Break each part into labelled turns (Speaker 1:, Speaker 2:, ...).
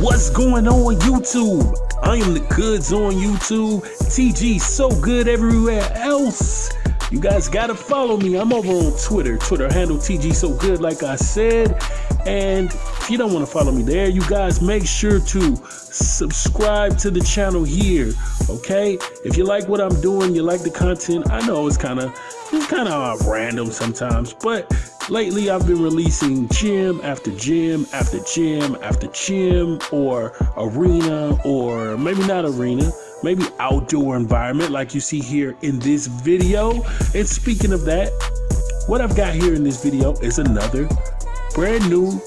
Speaker 1: What's going on YouTube? I am the goods on YouTube. TG so good everywhere else. You guys gotta follow me. I'm over on Twitter. Twitter handle TGsoGood, like I said. And if you don't want to follow me there, you guys make sure to subscribe to the channel here. Okay? If you like what I'm doing, you like the content. I know it's kind of it's kind of random sometimes, but lately I've been releasing gym after gym after gym after gym or arena or maybe not arena maybe outdoor environment like you see here in this video and speaking of that what I've got here in this video is another brand new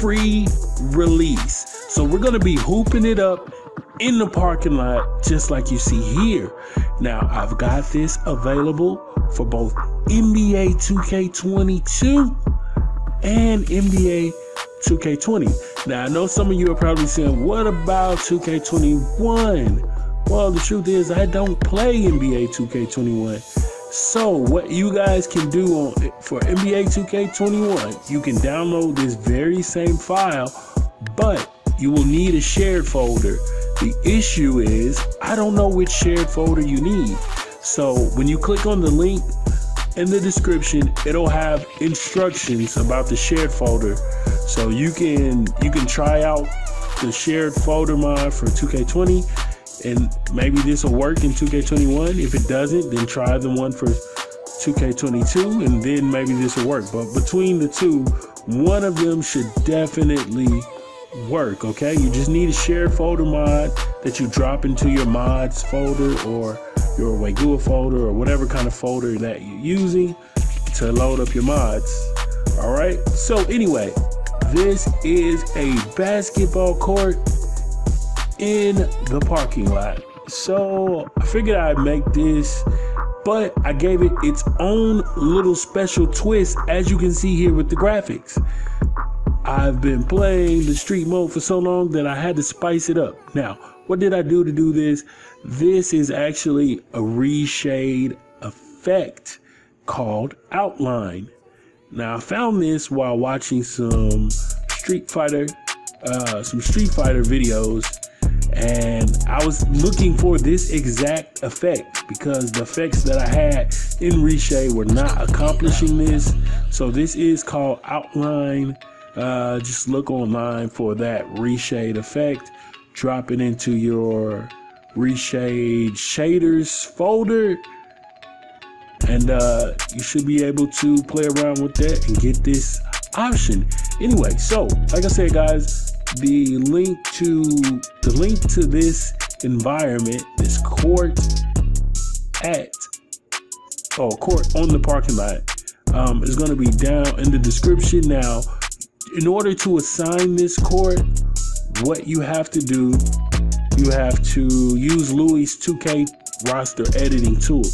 Speaker 1: free release so we're gonna be hooping it up in the parking lot just like you see here now I've got this available for both NBA 2K22 and NBA 2K20. Now, I know some of you are probably saying, what about 2K21? Well, the truth is, I don't play NBA 2K21. So, what you guys can do on for NBA 2K21, you can download this very same file, but you will need a shared folder. The issue is, I don't know which shared folder you need. So, when you click on the link in the description it'll have instructions about the shared folder so you can you can try out the shared folder mod for 2k20 and maybe this will work in 2k21 if it doesn't then try the one for 2k22 and then maybe this will work but between the two one of them should definitely work okay you just need a shared folder mod that you drop into your mods folder or your Wagua folder or whatever kind of folder that you're using to load up your mods. All right. So anyway, this is a basketball court in the parking lot. So I figured I'd make this, but I gave it its own little special twist, as you can see here with the graphics. I've been playing the street mode for so long that I had to spice it up. Now, what did I do to do this? This is actually a reshade effect called outline. Now I found this while watching some Street Fighter, uh, some Street Fighter videos, and I was looking for this exact effect because the effects that I had in Reshade were not accomplishing this. So this is called outline. Uh, just look online for that reshade effect drop it into your reshade shaders folder and uh, you should be able to play around with that and get this option anyway so like i said guys the link to the link to this environment this court at oh court on the parking lot um, is going to be down in the description now in order to assign this court what you have to do, you have to use Looyh's 2K roster editing tool.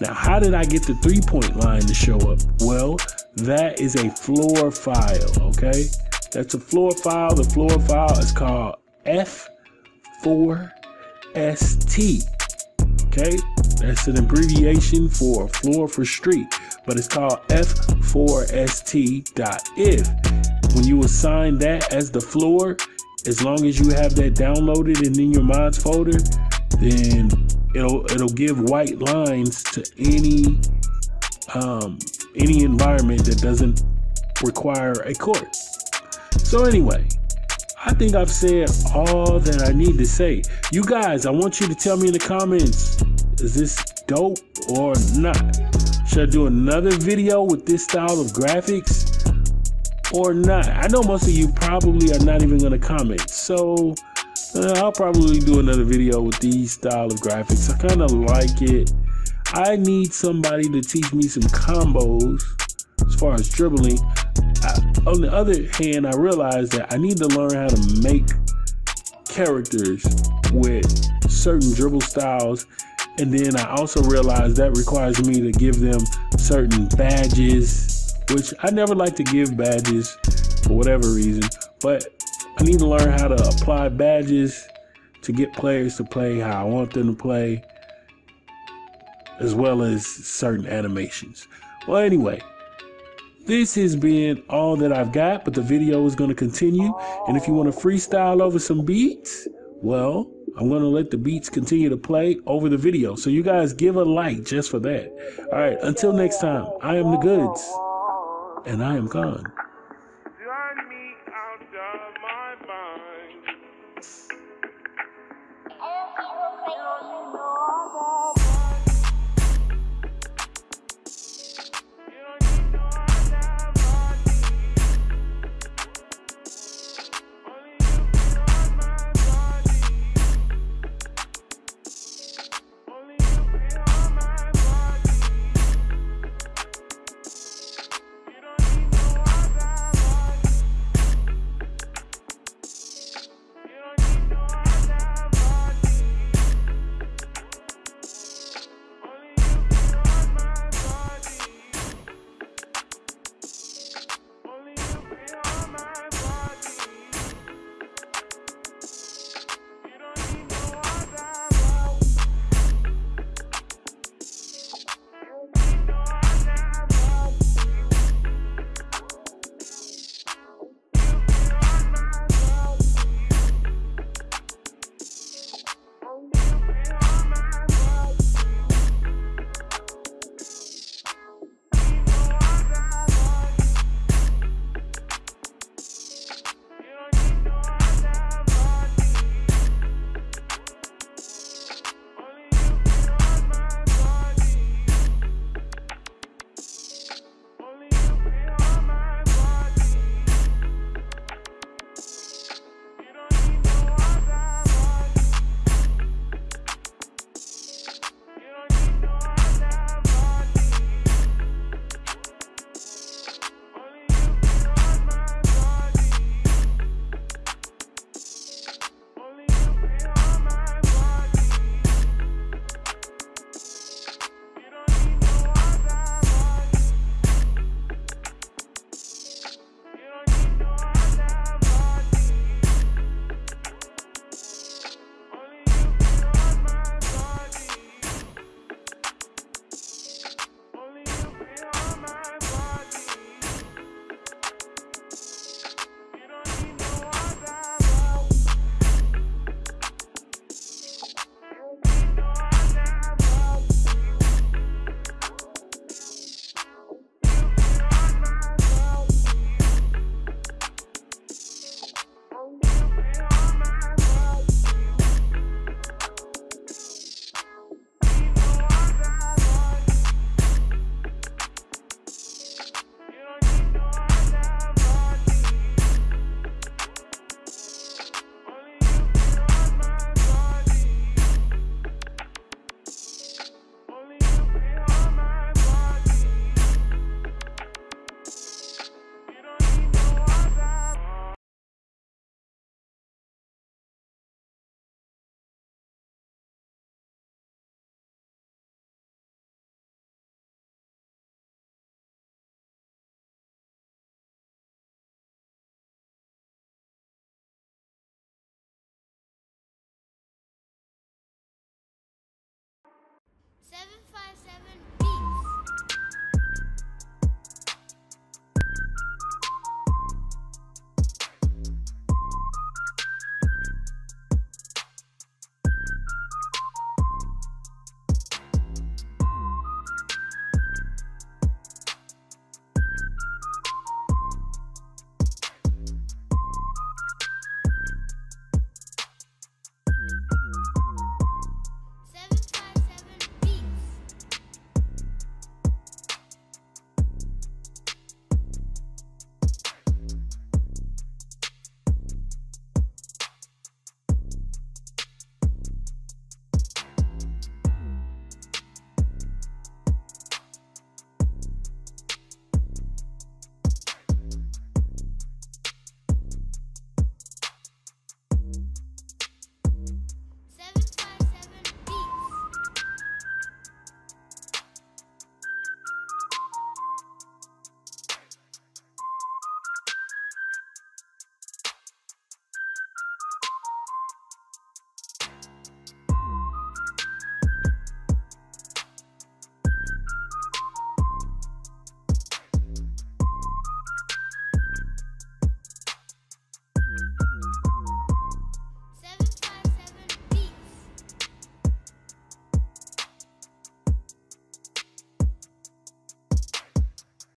Speaker 1: Now, how did I get the three point line to show up? Well, that is a floor file, okay? That's a floor file. The floor file is called F4ST, okay? That's an abbreviation for floor for street, but it's called F4ST.if. When you assign that as the floor, as long as you have that downloaded and in your mods folder, then it'll it'll give white lines to any um, any environment that doesn't require a court. So anyway, I think I've said all that I need to say. You guys, I want you to tell me in the comments, is this dope or not? Should I do another video with this style of graphics? or not. I know most of you probably are not even going to comment. So uh, I'll probably do another video with these style of graphics. I kind of like it. I need somebody to teach me some combos as far as dribbling. I, on the other hand, I realized that I need to learn how to make characters with certain dribble styles. And then I also realized that requires me to give them certain badges which I never like to give badges for whatever reason, but I need to learn how to apply badges to get players to play how I want them to play, as well as certain animations. Well, anyway, this has been all that I've got, but the video is going to continue. And if you want to freestyle over some beats, well, I'm going to let the beats continue to play over the video. So you guys give a like just for that. All right, until next time, I am the goods and I am gone.